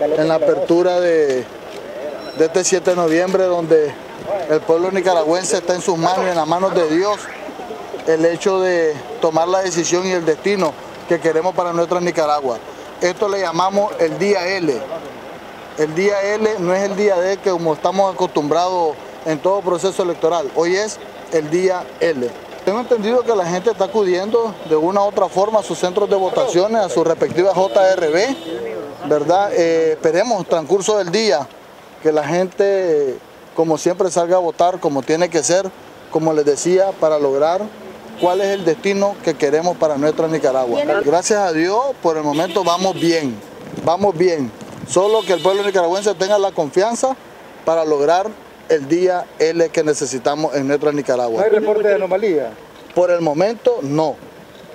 En la apertura de, este 7 de noviembre, donde el pueblo nicaragüense está en sus manos en las manos de Dios, el hecho de tomar la decisión y el destino que queremos para nuestra Nicaragua. Esto le llamamos el día L. El día L no es el día D como estamos acostumbrados en todo proceso electoral. Hoy es el día L. Tengo entendido que la gente está acudiendo de una u otra forma a sus centros de votaciones, a sus respectivas JRB, ¿verdad? Eh, esperemos, transcurso del día, que la gente, como siempre, salga a votar como tiene que ser, como les decía, para lograr cuál es el destino que queremos para nuestra Nicaragua. Gracias a Dios, por el momento vamos bien, vamos bien. Solo que el pueblo nicaragüense tenga la confianza para lograr el día L que necesitamos en nuestra Nicaragua. ¿No hay reporte de anomalía? Por el momento no.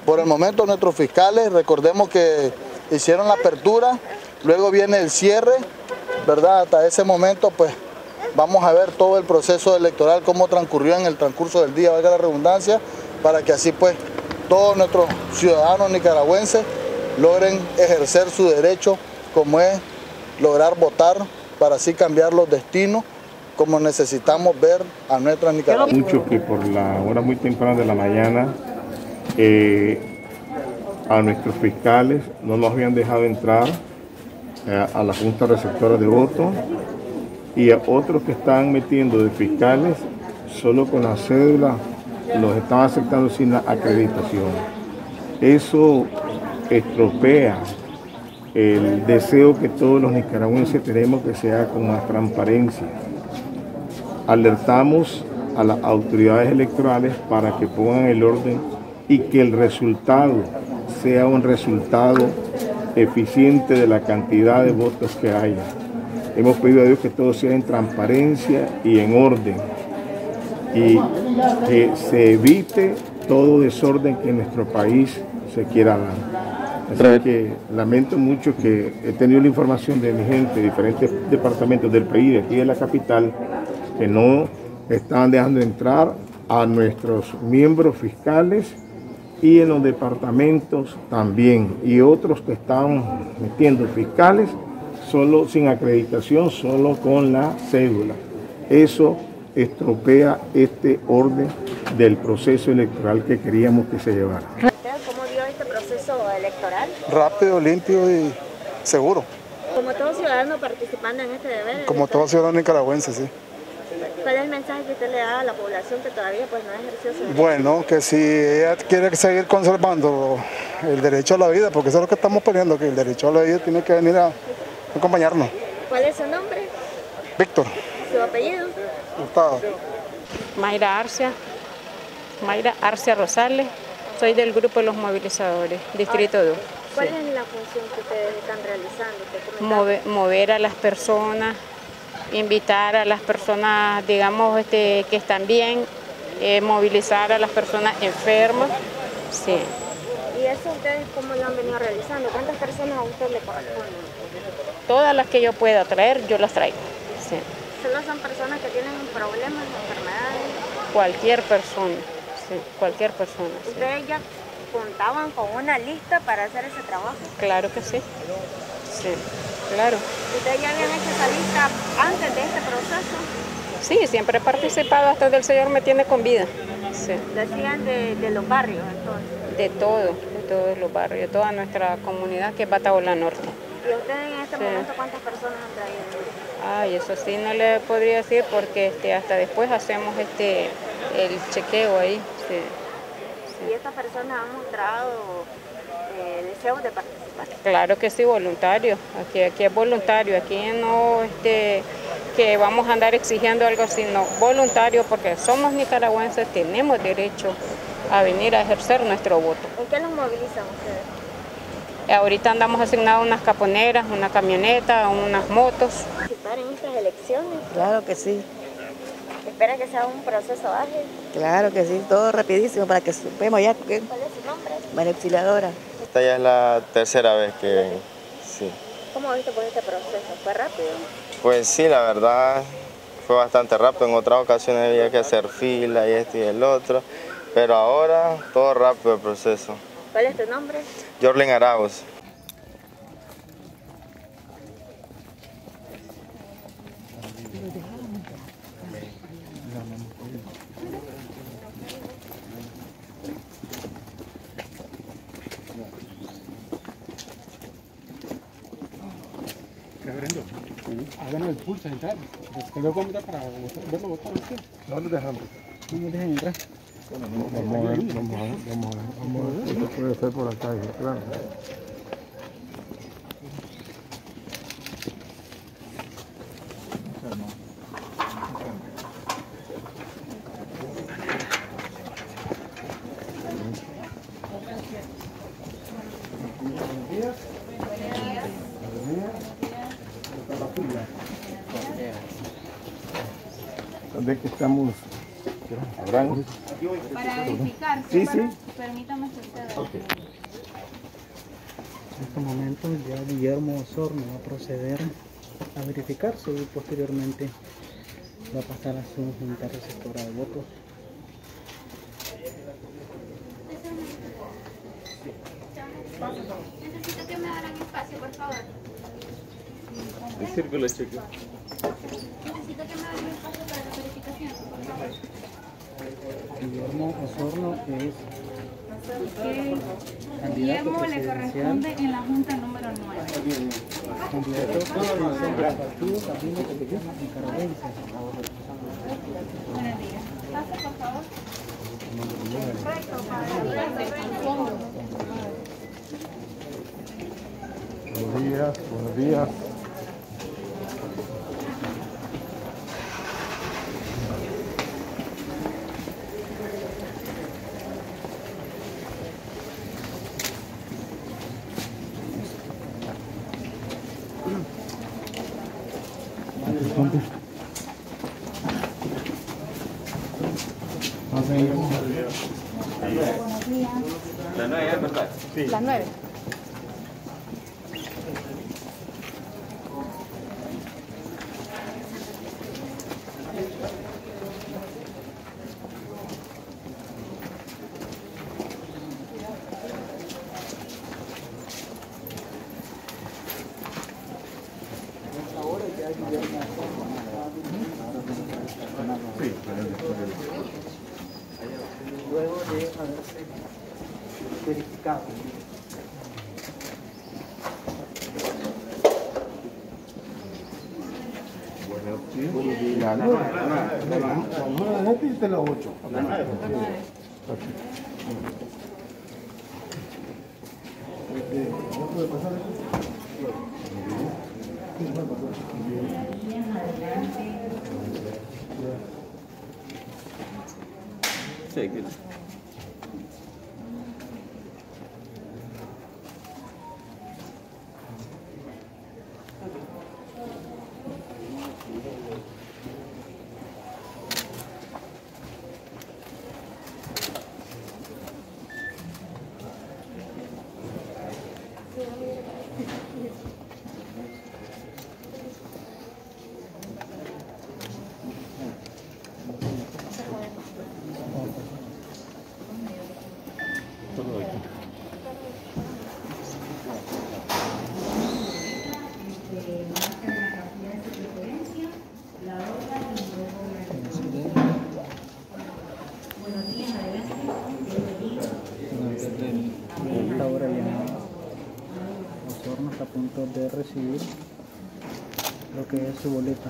Por el momento nuestros fiscales, recordemos que hicieron la apertura, luego viene el cierre, ¿verdad? Hasta ese momento pues vamos a ver todo el proceso electoral, cómo transcurrió en el transcurso del día, valga la redundancia, para que así pues todos nuestros ciudadanos nicaragüenses logren ejercer su derecho como es lograr votar para así cambiar los destinos como necesitamos ver a nuestra Nicaragua. Mucho que por la hora muy temprana de la mañana eh, a nuestros fiscales no nos habían dejado entrar eh, a la Junta Receptora de Voto y a otros que están metiendo de fiscales solo con la cédula los están aceptando sin la acreditación. Eso estropea el deseo que todos los nicaragüenses tenemos que sea con más transparencia alertamos a las autoridades electorales para que pongan el orden y que el resultado sea un resultado eficiente de la cantidad de votos que haya. Hemos pedido a Dios que todo sea en transparencia y en orden y que se evite todo desorden que en nuestro país se quiera dar. Así que lamento mucho que he tenido la información de mi gente de diferentes departamentos del país, de aquí de la capital, que no están dejando entrar a nuestros miembros fiscales y en los departamentos también y otros que están metiendo fiscales solo sin acreditación, solo con la cédula. Eso estropea este orden del proceso electoral que queríamos que se llevara. ¿Cómo vio este proceso electoral? Rápido, limpio y seguro. Como todo ciudadano participando en este deber. Como todo ciudadano nicaragüense, sí. ¿Cuál es el mensaje que usted le da a la población que todavía pues, no ejerció su derecho? Bueno, que si ella quiere seguir conservando el derecho a la vida, porque eso es lo que estamos poniendo, que el derecho a la vida tiene que venir a acompañarnos. ¿Cuál es su nombre? Víctor. ¿Su apellido? Gustavo. Mayra Arcia, Mayra Arcia Rosales, soy del grupo de los movilizadores, Distrito 2. ¿Cuál es la función que ustedes están realizando? Mover, mover a las personas invitar a las personas, digamos, este, que están bien, eh, movilizar a las personas enfermas. Sí. ¿Y eso ustedes cómo lo han venido realizando? ¿Cuántas personas a usted le corresponden? Todas las que yo pueda traer, yo las traigo. Sí. ¿Solo son personas que tienen problemas, enfermedades? Cualquier persona, sí, cualquier persona. ¿Ustedes ya contaban con una lista para hacer ese trabajo? Claro que sí. Sí. Claro. ¿Ustedes ya habían hecho esa lista antes de este proceso? Sí, siempre he participado hasta el Señor me tiene con vida. Sí. Decían de, de, los barrios entonces. De todo, de todos los barrios, de toda nuestra comunidad que es Bataola Norte. ¿Y ustedes en este sí. momento cuántas personas han traído? Ay, eso sí no le podría decir porque este, hasta después hacemos este el chequeo ahí. Sí. ¿Y estas personas han mostrado eh, deseos de participar? Claro que sí, voluntario. Aquí, aquí es voluntario. Aquí no este, que vamos a andar exigiendo algo, sino voluntario porque somos nicaragüenses, tenemos derecho a venir a ejercer nuestro voto. ¿En qué nos movilizan ustedes? Ahorita andamos asignados unas caponeras, una camioneta, unas motos. ¿Participar en estas elecciones? Claro que sí. ¿Espera que sea un proceso ágil? Claro que sí, todo rapidísimo para que supemos ya. ¿Cuál es su nombre? María Auxiliadora. Esta ya es la tercera vez que sí. ¿Cómo viste por este proceso? ¿Fue rápido? Pues sí, la verdad fue bastante rápido. En otras ocasiones había que hacer fila y esto y el otro, pero ahora todo rápido el proceso. ¿Cuál es tu nombre? Jorlen Arauz. Háganos el pulso, entrar. Después luego vamos a para verlo votar usted. No lo dejamos. No nos dejen entrar. Vamos a ver, vamos a ver, vamos a ver, vamos a ver. Esto puede ser por acá, claro. ¿Dónde es que estamos? Abraham. Para verificar, Sí, para- sí. permítame que usted En este momento ya Guillermo Osorno va a proceder a verificarse y posteriormente va a pasar a su junta receptora de votos. necesito que me hagan espacio, por favor. El círculo cheque. Necesito que me hagan espacio para la verificación. Guillermo Osorno es Guillermo le corresponde en la junta número 9. candidato presidencial del partido Camino Comunista Nicaragüense. Buenos días. Pase, por favor. Buenos días, buenos días. Las nueve. La este y este la ocho. Esta hora ya Osorno está a punto de recibir lo que es su boleta.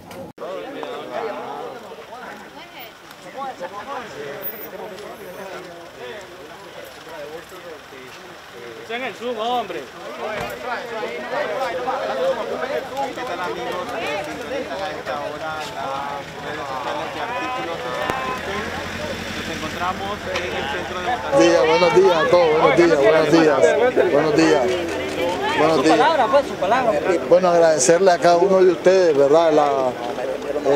en el Zoom, hombre. Nos encontramos en el centro de votación. Días, buenos días a todos, buenos días, buenos días, buenos días. Buenos días. pues, su palabra. Bueno, agradecerle a cada uno de ustedes, ¿verdad? La-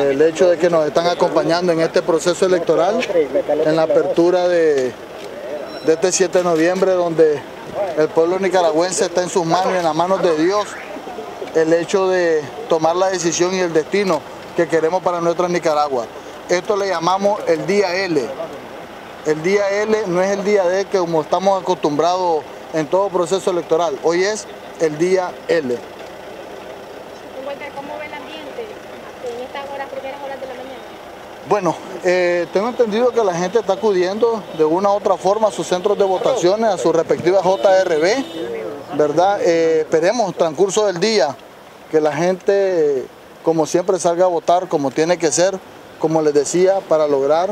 el hecho de que nos están acompañando en este proceso electoral, en la apertura de, de este 7 de noviembre, donde el pueblo nicaragüense está en sus manos y en las manos de Dios, el hecho de tomar la decisión y el destino que queremos para nuestra Nicaragua. Esto le llamamos el día L. El día L no es el día D que como estamos acostumbrados en todo proceso electoral. Hoy es el día L. ¿cómo ve el ambiente en estas horas, primeras horas de la mañana? Bueno, eh, tengo entendido que la gente está acudiendo de una u otra forma a sus centros de votaciones, a sus respectivas JRB, ¿verdad? Eh, esperemos, transcurso del día, que la gente, como siempre, salga a votar como tiene que ser, como les decía, para lograr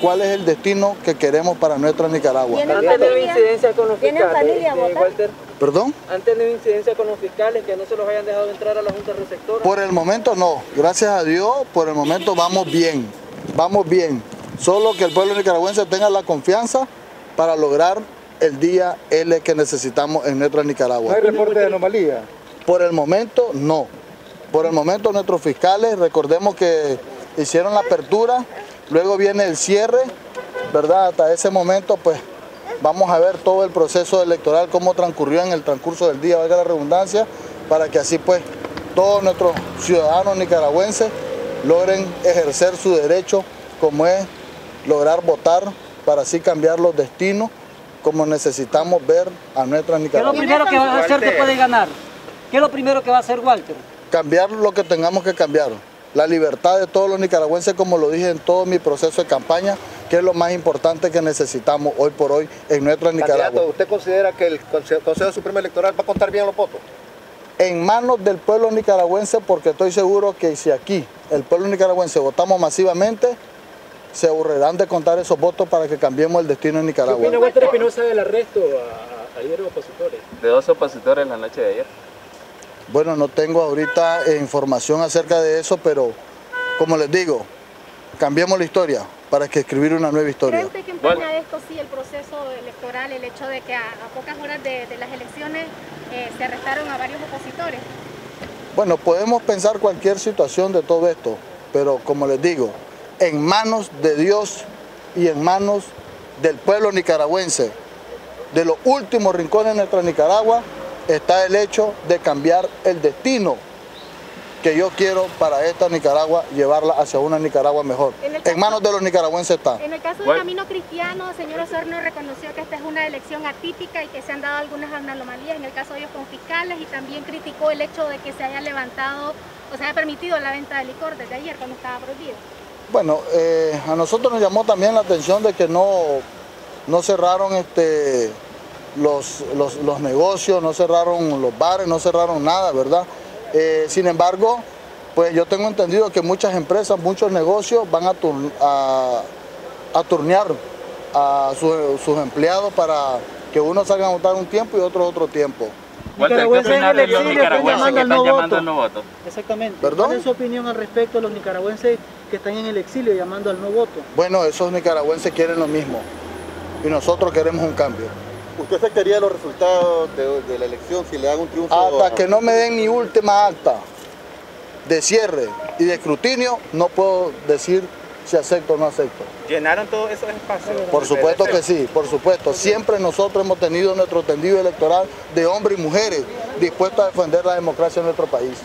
cuál es el destino que queremos para nuestra Nicaragua. ¿Han tenido incidencia con los ¿Tienen fiscales, eh? Walter? ¿Perdón? ¿Han tenido incidencia con los fiscales que no se los hayan dejado entrar a la Junta Receptora? Por el momento no, gracias a Dios, por el momento vamos bien, vamos bien. Solo que el pueblo nicaragüense tenga la confianza para lograr el día L que necesitamos en nuestra Nicaragua. reporte de anomalía? Por el momento no. Por el momento nuestros fiscales, recordemos que hicieron la apertura, luego viene el cierre, ¿verdad? Hasta ese momento pues vamos a ver todo el proceso electoral, cómo transcurrió en el transcurso del día, valga la redundancia, para que así pues todos nuestros ciudadanos nicaragüenses logren ejercer su derecho como es lograr votar para así cambiar los destinos como necesitamos ver a nuestra ¿Qué es lo Nicaragua. primero que va a hacer que puede ganar? ¿Qué es lo primero que va a hacer Walter? cambiar lo que tengamos que cambiar. La libertad de todos los nicaragüenses, como lo dije en todo mi proceso de campaña, que es lo más importante que necesitamos hoy por hoy en nuestra Nicaragua. ¿usted considera que el Conse- Consejo Supremo Electoral va a contar bien los votos? En manos del pueblo nicaragüense, porque estoy seguro que si aquí el pueblo nicaragüense votamos masivamente, se aburrirán de contar esos votos para que cambiemos el destino de Nicaragua. Walter Espinosa del arresto a, a opositores? de dos opositores la noche de ayer. Bueno, no tengo ahorita eh, información acerca de eso, pero como les digo, cambiemos la historia para que escribir una nueva historia. ¿Cree usted que empaña esto sí el proceso electoral, el hecho de que a, a pocas horas de, de las elecciones eh, se arrestaron a varios opositores? Bueno, podemos pensar cualquier situación de todo esto, pero como les digo, en manos de Dios y en manos del pueblo nicaragüense, de los últimos rincones de nuestra Nicaragua, está el hecho de cambiar el destino que yo quiero para esta Nicaragua, llevarla hacia una Nicaragua mejor. En el caso- En manos de los nicaragüenses está. En el caso del Bueno. Camino Cristiano, señor Osorno reconoció que esta es una elección atípica y que se han dado algunas anomalías, en el caso de ellos con fiscales, y también criticó el hecho de que se haya levantado o se haya permitido la venta de licor desde ayer cuando estaba prohibido. Bueno, eh, a nosotros nos llamó también la atención de que no, no cerraron este, los, los- los negocios, no cerraron los bares, no cerraron nada, ¿verdad? Eh, sin embargo, pues yo tengo entendido que muchas empresas, muchos negocios van a, tur- a, a turnear a sus- sus empleados para que unos salgan a votar un tiempo y otros otro tiempo. Walter, ¿qué opinas de los exilio están nicaragüenses que llamando al están no llamando voto. al no voto? Exactamente. ¿Perdón? ¿Cuál es su opinión al respecto de los nicaragüenses que están en el exilio llamando al no voto? Bueno, esos nicaragüenses quieren lo mismo y nosotros queremos un cambio. ¿Usted aceptaría los resultados de, de la elección si le dan un triunfo? Hasta que no me den mi última acta de cierre y de escrutinio, no puedo decir si acepto o no acepto. ¿Llenaron todos esos espacios? Por supuesto que sí, por supuesto. Siempre nosotros hemos tenido nuestro tendido electoral de hombres y mujeres dispuestos a defender la democracia en nuestro país.